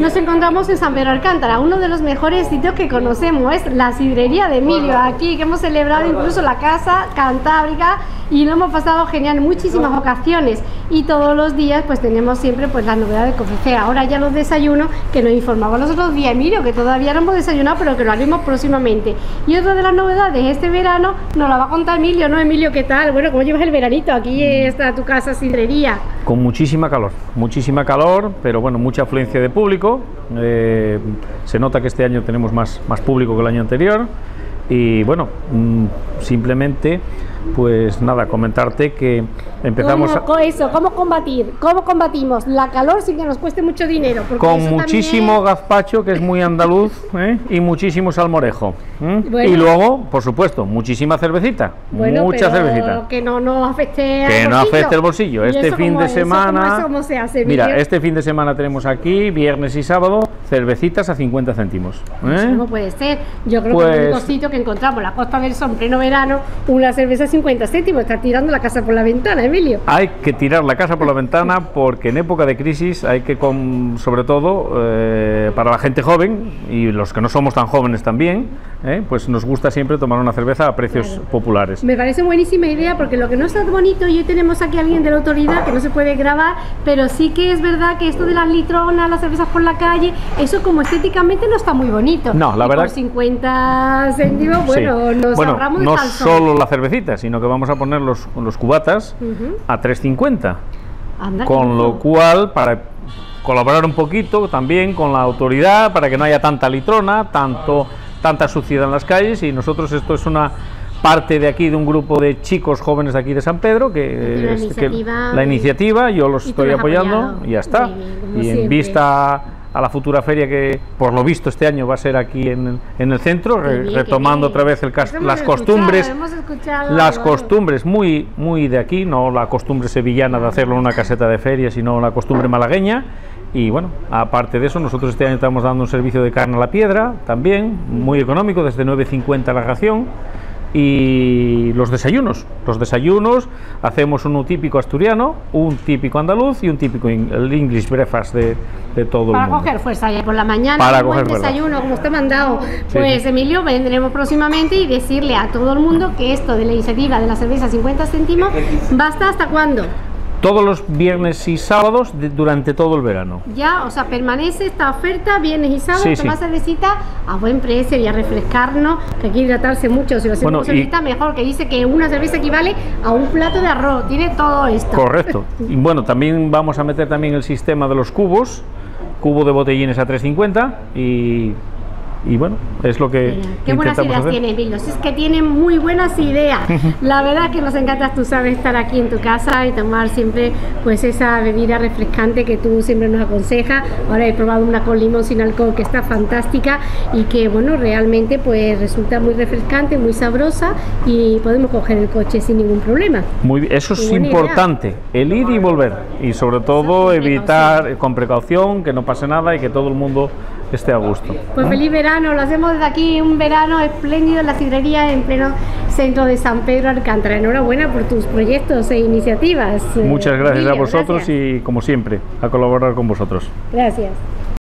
Nos encontramos en San Pedro Alcántara, uno de los mejores sitios que conocemos, es la sidrería de Emilio, aquí que hemos celebrado incluso la casa cantábrica y lo hemos pasado genial en muchísimas ocasiones y todos los días pues tenemos siempre pues la novedad de conocer. Ahora ya los desayunos que nos informaba los otros días Emilio, que todavía no hemos desayunado pero que lo haremos próximamente. Y otra de las novedades este verano nos la va a contar Emilio, ¿no Emilio? ¿Qué tal? Bueno, ¿cómo llevas el veranito? Aquí está tu casa sidrería. Con muchísima calor, muchísima calor, pero bueno, mucha afluencia de público. Eh, se nota que este año tenemos más, más público que el año anterior. Y bueno, mm, simplemente pues nada, comentarte que empezamos ¿Cómo, eso, ¿cómo combatir? ¿Cómo combatimos la calor sin que nos cueste mucho dinero? Con muchísimo gazpacho, que es muy andaluz, ¿eh? y muchísimo salmorejo. Y luego, por supuesto, muchísima cervecita, mucha cervecita. Que no nos afecte Que no afecte el bolsillo. Este fin de semana... mira, este fin de semana tenemos aquí, viernes y sábado, cervecitas a 50 céntimos. ¿eh? no puede ser. Yo creo que el único pues sitio que encontramos, la Costa del Sol, pleno verano, una cerveza 50 céntimos, está tirando la casa por la ventana, Emilio. Hay que tirar la casa por la ventana porque en época de crisis hay que, con, sobre todo, eh, para la gente joven y los que no somos tan jóvenes también, eh, pues nos gusta siempre tomar una cerveza a precios populares. Me parece buenísima idea porque lo que no está bonito, y hoy tenemos aquí a alguien de la autoridad que no se puede grabar, pero sí que es verdad que esto de las litronas, las cervezas por la calle, eso como estéticamente no está muy bonito. No, la verdad. Por 50 céntimos, bueno, nos bueno, ahorramos no solo la cervecita, sino que vamos a poner los, los cubatas a 3.50. Con lo cual, para colaborar un poquito también con la autoridad, para que no haya tanta litrona, tanto, tanta suciedad en las calles, y nosotros esto es una parte de aquí de un grupo de chicos jóvenes de aquí de San Pedro que, la, iniciativa, la iniciativa yo los estoy apoyando y ya está. Y en vista a la futura feria que por lo visto este año va a ser aquí en, en el centro, retomando otra vez el las costumbres, las costumbres muy, muy de aquí, no la costumbre sevillana de hacerlo en una caseta de feria, sino la costumbre malagueña. Y bueno, aparte de eso, nosotros este año estamos dando un servicio de carne a la piedra, también, muy económico, desde 9.50 la ración y los desayunos. Los desayunos hacemos uno típico asturiano, un típico andaluz y un típico el English breakfast de, de todo Para el mundo. coger fuerza ya por la mañana, Para un desayuno como usted me ha mandado. Pues Emilio, vendremos próximamente y decirle a todo el mundo que esto de la iniciativa de la cerveza 50 céntimos basta hasta cuándo todos los viernes y sábados durante todo el verano. Ya, o sea, permanece esta oferta viernes y sábados, sí, tomar cervecita a buen precio y a refrescarnos, que hay que hidratarse mucho, si lo hacemos bueno, mejor, que dice que una cerveza equivale a un plato de arroz, tiene todo esto. Correcto. y bueno, también vamos a meter también el sistema de los cubos, cubo de botellines a 3.50 y y bueno, es lo que qué buenas ideas tiene Emilio, es que tiene muy buenas ideas. La verdad que nos encanta, tú sabes, estar aquí en tu casa y tomar siempre pues esa bebida refrescante que tú siempre nos aconsejas. Ahora he probado una con limón sin alcohol que está fantástica y que bueno, realmente pues resulta muy refrescante, muy sabrosa y podemos coger el coche sin ningún problema. Muy eso es importante, el ir y volver y sobre todo evitar con precaución que no pase nada y que todo el mundo esté a gusto. Pues feliz verano, lo hacemos desde aquí, un verano espléndido en la sidrería en pleno centro de San Pedro Alcántara. Enhorabuena por tus proyectos e iniciativas. Muchas gracias a vosotros y como siempre, a colaborar con vosotros. Gracias.